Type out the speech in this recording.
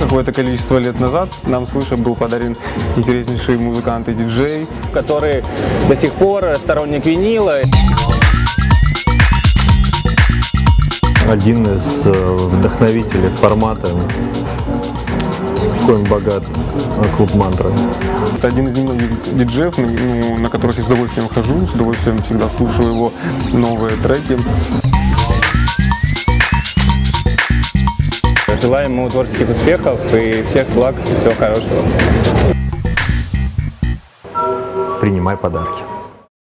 Какое-то количество лет назад нам с Выше был подарен интереснейший музыкант и диджей. который до сих пор сторонник винила. один из э, вдохновителей формата Коин Богат э, клуб Мантра. Это один из немногих диджеев, ну, на которых я с удовольствием хожу, с удовольствием всегда слушаю его новые треки. Желаем ему творческих успехов и всех благ, и всего хорошего. Принимай подарки.